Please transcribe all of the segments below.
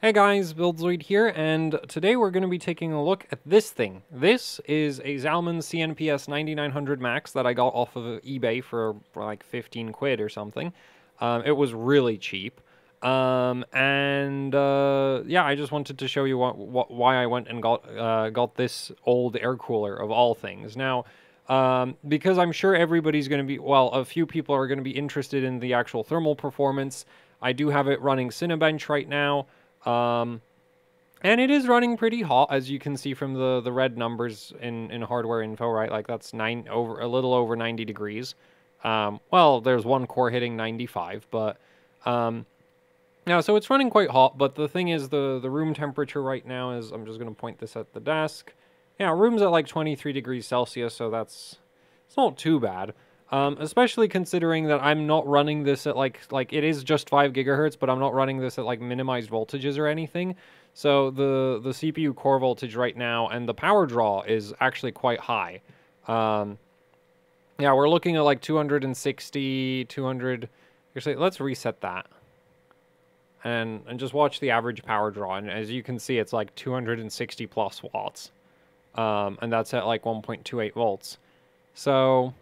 Hey guys, Buildzoid here, and today we're going to be taking a look at this thing. This is a Zalman CNPS 9900 Max that I got off of eBay for, like 15 quid or something. Um, it was really cheap. Um, and uh, yeah, I just wanted to show you what, what, why I went and got uh, got this old air cooler of all things. Now, um, because I'm sure everybody's going to be, well, a few people are going to be interested in the actual thermal performance. I do have it running Cinebench right now. Um, and it is running pretty hot, as you can see from the, the red numbers in, in hardware info, right? Like that's nine over a little over 90 degrees. Um, well, there's one core hitting 95, but um, now so it's running quite hot. But the thing is, the the room temperature right now is I'm just gonna point this at the desk. Yeah, room's at like 23 degrees Celsius, so that's it's not too bad. Um, especially considering that I'm not running this at like like it is just five gigahertz, but I'm not running this at like minimized voltages or anything. So the the CPU core voltage right now and the power draw is actually quite high. Um, yeah, we're looking at like 260, 200. Actually, let's reset that. And and just watch the average power draw, and as you can see, it's like 260 plus watts, um, and that's at like 1.28 volts. So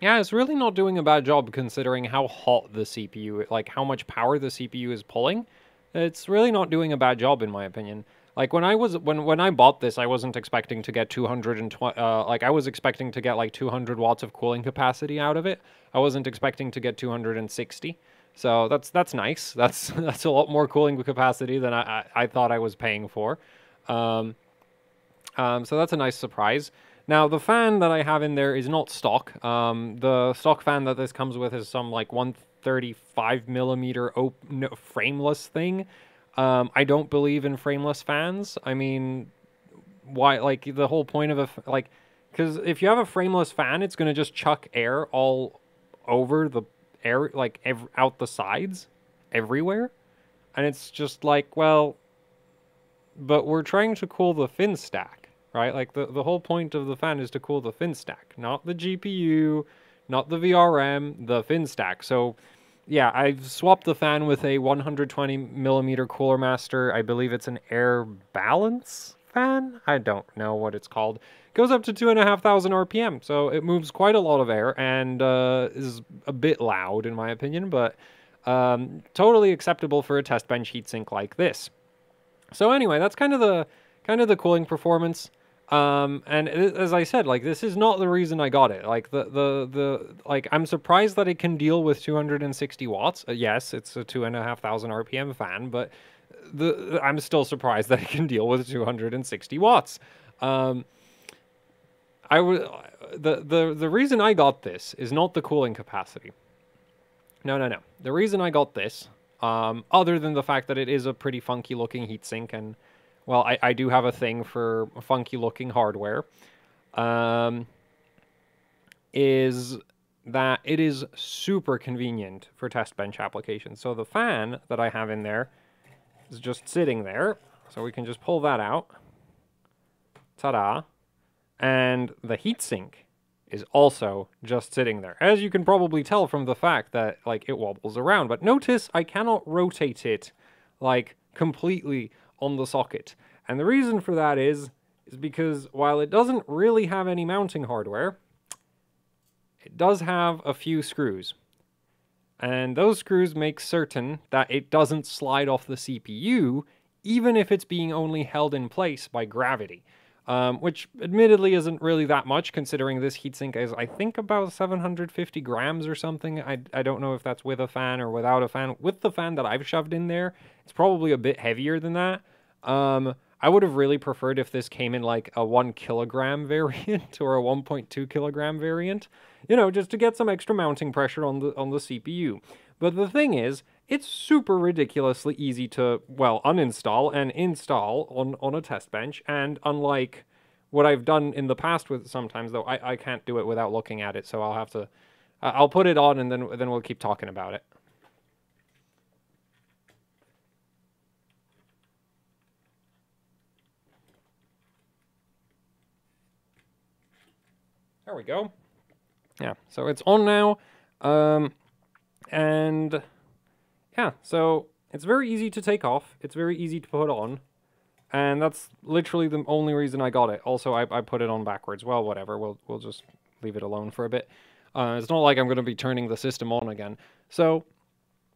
yeah, it's really not doing a bad job considering how hot the CPU, like how much power the CPU is pulling. It's really not doing a bad job in my opinion. Like when I was when when I bought this, I wasn't expecting to get 220 uh, like I was expecting to get like 200 watts of cooling capacity out of it. I wasn't expecting to get 260. So that's that's nice. That's that's a lot more cooling capacity than I I, I thought I was paying for. Um, um, so that's a nice surprise. Now, the fan that I have in there is not stock. Um, the stock fan that this comes with is some like 135 millimeter no, frameless thing. Um, I don't believe in frameless fans. I mean, why? Like the whole point of a like, because if you have a frameless fan, it's gonna just chuck air all over the air, like out the sides, everywhere, and it's just like, well, but we're trying to cool the fin stack right? Like the, the whole point of the fan is to cool the fin stack, not the GPU, not the VRM, the fin stack. So yeah, I've swapped the fan with a 120 millimeter Cooler Master. I believe it's an air balance fan. I don't know what it's called. It Goes up to two and a half thousand RPM, so it moves quite a lot of air and uh, is a bit loud in my opinion, but um, totally acceptable for a test bench heatsink like this. So anyway, that's kind of the kind of the cooling performance. Um, and as I said, like this is not the reason I got it. Like the the the like I'm surprised that it can deal with 260 watts. Uh, yes, it's a two and a half thousand RPM fan, but the I'm still surprised that it can deal with 260 watts. Um, I would the the the reason I got this is not the cooling capacity. No, no, no. The reason I got this, um, other than the fact that it is a pretty funky looking heatsink and well, I, I do have a thing for funky looking hardware, um, is that it is super convenient for test bench applications. So the fan that I have in there is just sitting there. So we can just pull that out. Ta-da. And the heatsink is also just sitting there. As you can probably tell from the fact that like it wobbles around. But notice I cannot rotate it like completely on the socket. And the reason for that is, is because while it doesn't really have any mounting hardware, it does have a few screws. And those screws make certain that it doesn't slide off the CPU, even if it's being only held in place by gravity. Um, which admittedly isn't really that much considering this heatsink is, I think, about 750 grams or something. I, I don't know if that's with a fan or without a fan. With the fan that I've shoved in there, it's probably a bit heavier than that. Um, I would have really preferred if this came in like a one kilogram variant or a 1.2 kilogram variant, you know, just to get some extra mounting pressure on the on the CPU. But the thing is, it's super ridiculously easy to well uninstall and install on on a test bench, and unlike what I've done in the past with sometimes though, I, I can't do it without looking at it, so I'll have to I'll put it on and then then we'll keep talking about it. There we go. Yeah, so it's on now. Um, and yeah, so it's very easy to take off. It's very easy to put on. And that's literally the only reason I got it. Also, I, I put it on backwards. Well, whatever. We'll, we'll just leave it alone for a bit. Uh, it's not like I'm going to be turning the system on again. So,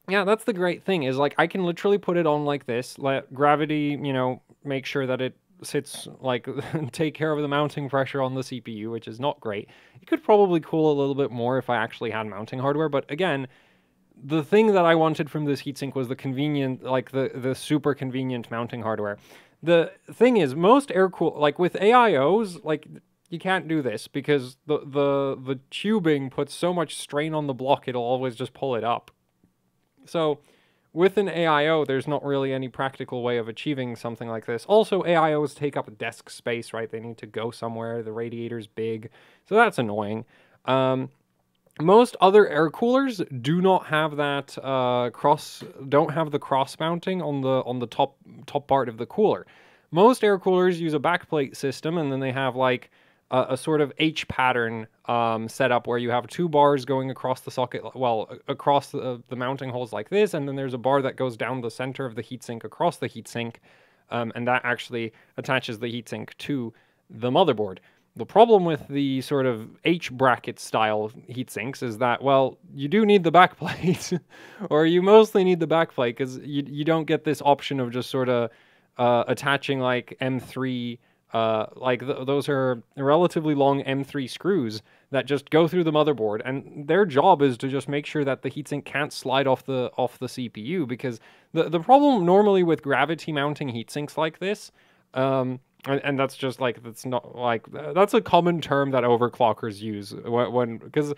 yeah, that's the great thing is like I can literally put it on like this, let gravity, you know, make sure that it sits like take care of the mounting pressure on the CPU, which is not great. It could probably cool a little bit more if I actually had mounting hardware, but again, the thing that I wanted from this heatsink was the convenient, like the the super convenient mounting hardware. The thing is, most air cool like with AIOs, like you can't do this because the the the tubing puts so much strain on the block it'll always just pull it up. So with an AIO, there's not really any practical way of achieving something like this. Also, AIOs take up desk space, right? They need to go somewhere. The radiator's big, so that's annoying. Um, most other air coolers do not have that uh, cross, don't have the cross mounting on the on the top top part of the cooler. Most air coolers use a backplate system, and then they have like a, a sort of H pattern um, setup where you have two bars going across the socket, well, across the, the mounting holes like this, and then there's a bar that goes down the center of the heatsink across the heatsink, um, and that actually attaches the heatsink to the motherboard. The problem with the sort of H bracket style heatsinks is that, well, you do need the backplate, or you mostly need the backplate because you, you don't get this option of just sort of uh, attaching like M3, uh, like th- those are relatively long M3 screws that just go through the motherboard, and their job is to just make sure that the heatsink can't slide off the off the CPU because the the problem normally with gravity mounting heatsinks like this. Um, and, and that's just like that's not like that's a common term that overclockers use when because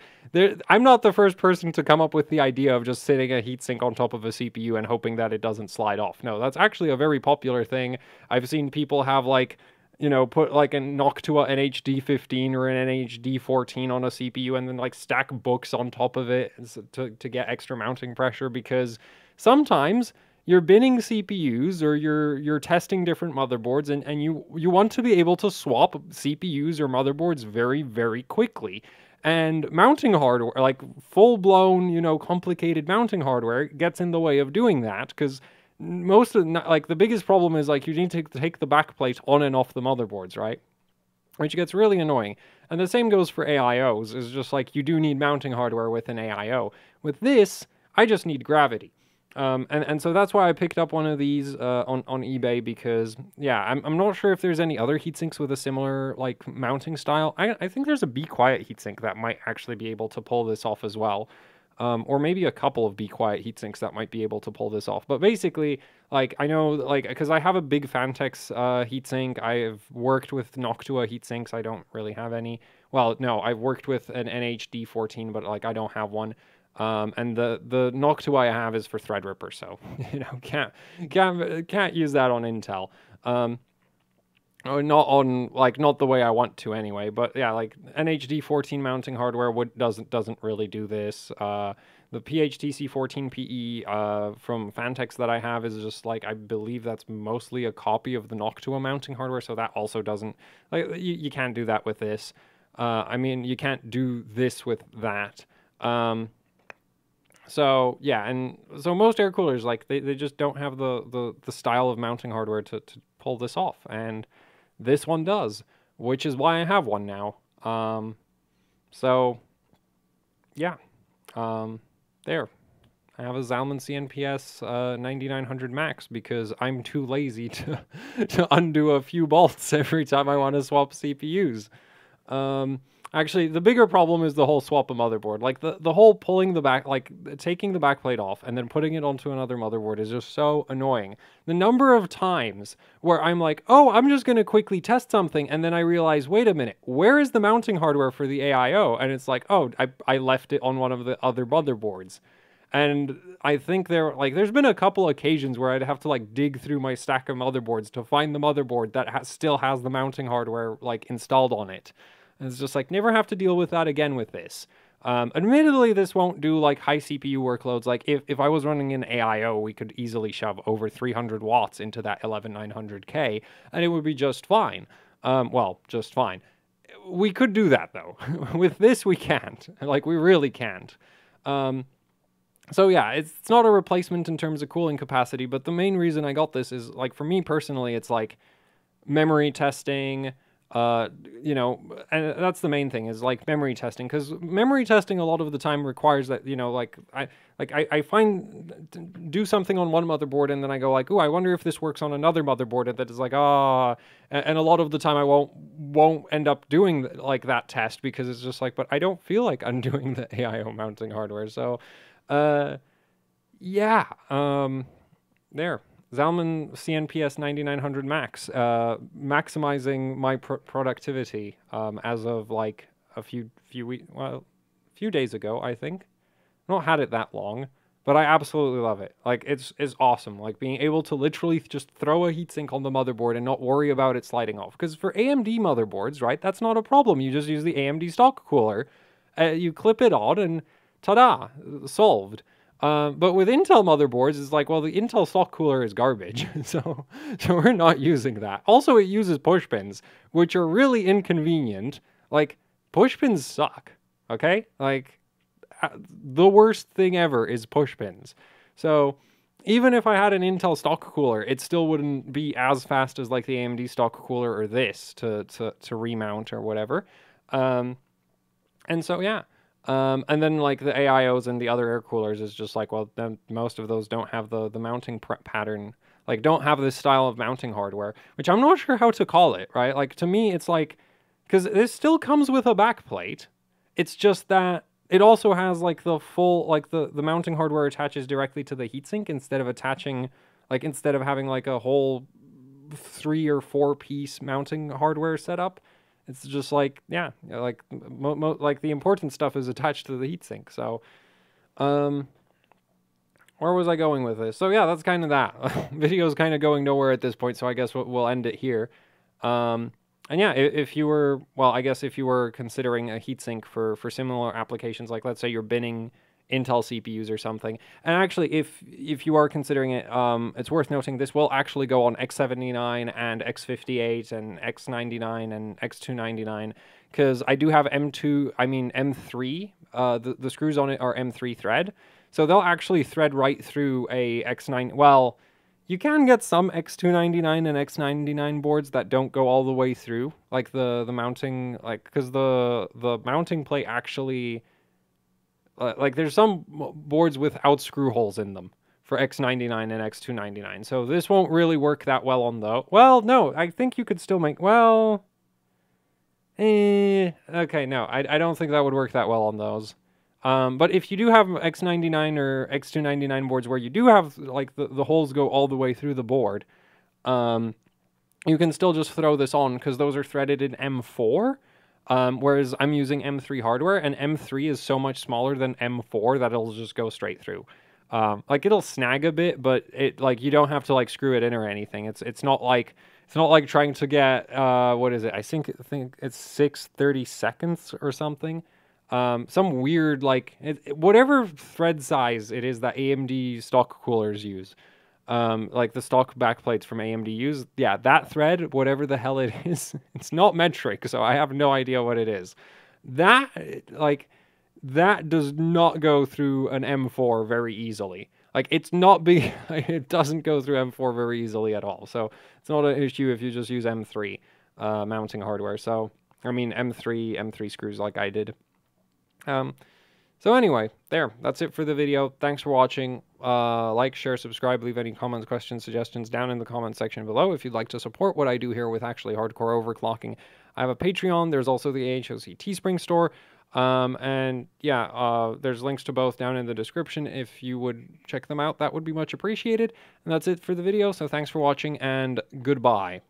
I'm not the first person to come up with the idea of just sitting a heatsink on top of a CPU and hoping that it doesn't slide off. No, that's actually a very popular thing. I've seen people have like you know, put like a Noctua NHD15 or an NHD14 on a CPU and then like stack books on top of it to, to get extra mounting pressure because sometimes you're binning CPUs or you're you're testing different motherboards and, and you you want to be able to swap CPUs or motherboards very, very quickly. And mounting hardware, like full blown, you know, complicated mounting hardware gets in the way of doing that because most of like the biggest problem is like you need to take the backplate on and off the motherboards, right? Which gets really annoying. And the same goes for AIOs, is just like you do need mounting hardware with an AIO. With this, I just need gravity. Um, and, and so that's why I picked up one of these uh, on, on eBay because, yeah, I'm, I'm not sure if there's any other heatsinks with a similar, like, mounting style. I, I think there's a Be Quiet heatsink that might actually be able to pull this off as well. Um, or maybe a couple of Be Quiet heatsinks that might be able to pull this off. But basically, like, I know, like, because I have a big Phanteks uh, heatsink. I've worked with Noctua heatsinks. I don't really have any. Well, no, I've worked with an NHD14, but, like, I don't have one. Um, and the the Noctua I have is for Threadripper, so you know can't can't can't use that on Intel. Um, or not on like not the way I want to anyway. But yeah, like NHD 14 mounting hardware would doesn't doesn't really do this. Uh, the PHTC 14PE uh, from Phanteks that I have is just like I believe that's mostly a copy of the Noctua mounting hardware, so that also doesn't like you, you can't do that with this. Uh, I mean, you can't do this with that. Um, so yeah, and so most air coolers like they, they just don't have the, the, the style of mounting hardware to, to pull this off, and this one does, which is why I have one now. Um, so yeah, um, there. I have a Zalman CNPS uh, 9900 Max because I'm too lazy to to undo a few bolts every time I want to swap CPUs. Um, Actually, the bigger problem is the whole swap a motherboard. Like the, the whole pulling the back, like taking the backplate off and then putting it onto another motherboard is just so annoying. The number of times where I'm like, oh, I'm just going to quickly test something. And then I realize, wait a minute, where is the mounting hardware for the AIO? And it's like, oh, I, I left it on one of the other motherboards. And I think there, like, there's been a couple occasions where I'd have to like dig through my stack of motherboards to find the motherboard that has, still has the mounting hardware like installed on it. And it's just like, never have to deal with that again with this. Um, admittedly, this won't do like high CPU workloads. Like if, if I was running an AIO, we could easily shove over 300 watts into that 11900K and it would be just fine. Um, well, just fine. We could do that though. With this, we can't. Like we really can't. Um, so yeah, it's, it's not a replacement in terms of cooling capacity, but the main reason I got this is like for me personally, it's like memory testing, uh, you know, and that's the main thing is like memory testing because memory testing a lot of the time requires that you know, like I like I, I find do something on one motherboard and then I go like, oh, I wonder if this works on another motherboard, and that is like ah, and, and, a lot of the time I won't won't end up doing like that test because it's just like, but I don't feel like undoing the AIO mounting hardware, so uh, yeah, um, there. Zalman CNPS 9900 Max, uh, maximizing my pr productivity um, as of like a few few weeks, well, a few days ago, I think. Not had it that long, but I absolutely love it. Like it's it's awesome. Like being able to literally just throw a heatsink on the motherboard and not worry about it sliding off. Because for AMD motherboards, right, that's not a problem. You just use the AMD stock cooler, uh, you clip it on, and ta-da, solved. Uh, but with Intel motherboards, it's like, well, the Intel stock cooler is garbage, so so we're not using that. Also, it uses push pins, which are really inconvenient. Like push pins suck. Okay, like uh, the worst thing ever is push pins. So even if I had an Intel stock cooler, it still wouldn't be as fast as like the AMD stock cooler or this to to to remount or whatever. Um, and so yeah, um, and then like the AIOs and the other air coolers is just like, well, then most of those don't have the, the mounting pattern, like don't have this style of mounting hardware, which I'm not sure how to call it, right? Like to me, it's like, because this still comes with a backplate. It's just that it also has like the full, like the, the mounting hardware attaches directly to the heatsink instead of attaching, like instead of having like a whole three or four piece mounting hardware setup it's just like yeah, like mo- mo- like the important stuff is attached to the heatsink. So, um, where was I going with this? So yeah, that's kind of that. Video's kind of going nowhere at this point, so I guess we'll, end it here. Um, and yeah, if, if, you were well, I guess if you were considering a heatsink for for similar applications, like let's say you're binning Intel CPUs or something. And actually, if if you are considering it, um, it's worth noting this will actually go on X79 and X58 and X99 and X299 because I do have M2, I mean M3. Uh, the the screws on it are M3 thread, so they'll actually thread right through a X9. Well. You can get some X299 and X99 boards that don't go all the way through, like the the mounting, like because the the mounting plate actually uh, like there's some boards without screw holes in them for X99 and X299. So this won't really work that well on the... Well, no, I think you could still make, well, eh, okay, no, I, I don't think that would work that well on those. Um, but if you do have X99 or X299 boards where you do have like the, the holes go all the way through the board, um, you can still just throw this on because those are threaded in M4. Um, whereas I'm using M3 hardware, and M3 is so much smaller than M4 that it'll just go straight through. Um, like it'll snag a bit, but it like you don't have to like screw it in or anything. It's it's not like it's not like trying to get uh, what is it? I think think it's six thirty seconds or something. Um, some weird like it, whatever thread size it is that AMD stock coolers use um, like the stock backplates from AMD use, yeah, that thread, whatever the hell it is, it's not metric, so I have no idea what it is. That, like, that does not go through an M4 very easily. Like, it's not big, it doesn't go through M4 very easily at all. So, it's not an issue if you just use M3 uh, mounting hardware. So, I mean, M3, M3 screws like I did. Um, so anyway, there, that's it for the video. Thanks for watching. Uh, like, share, subscribe, leave any comments, questions, suggestions down in the comment section below. If you'd like to support what I do here with actually hardcore overclocking, I have a Patreon. There's also the AHOC Teespring store. Um, and yeah, uh, there's links to both down in the description. If you would check them out, that would be much appreciated. And that's it for the video. So thanks for watching and goodbye.